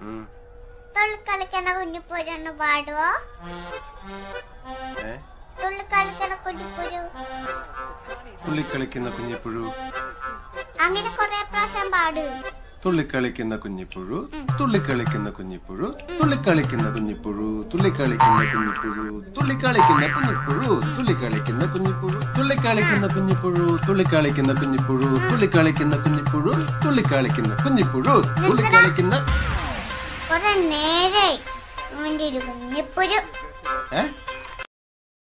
ഉം. തുള്ളിക്കളിക്കണ കുഞ്ഞിപ്പൂരൊന്ന് പാടുവോ? തുള്ളിക്കളിക്കണ കുഞ്ഞിപ്പൂരു. തുള്ളിക്കളിക്കുന്ന കുഞ്ഞിപ്പുഴു. അങ്ങനെ കൊറേ പ്രാവശ്യം പാട്. തുള്ളിക്കളിക്കുന്ന കുഞ്ഞിപ്പുഴു തുള്ളിക്കളിക്കുന്ന കുഞ്ഞിപ്പുഴു തുള്ളിക്കളിക്കുന്ന കുഞ്ഞിപ്പുഴു തുള്ളിക്കളിക്കുന്ന കുഞ്ഞിപ്പുഴു തുള്ളിക്കളിക്കുന്ന കുഞ്ഞിപ്പുഴു തുള്ളിക്കളിക്കുന്ന കുഞ്ഞിപ്പുഴു തുള്ളിക്കളിക്കുന്ന കുഞ്ഞിപ്പുഴു തുള്ളിക്കളിക്കുന്ന കുഞ്ഞിപ്പുഴു തുള്ളിക്കളിക്കുന്ന കുഞ്ഞിപ്പുഴു തുള്ളിക്കളിക്കുന്ന കുഞ്ഞിപ്പുഴു തുള്ളിക്കളിക്കുന്ന കുഞ്ഞിപ്പുഴു ഏ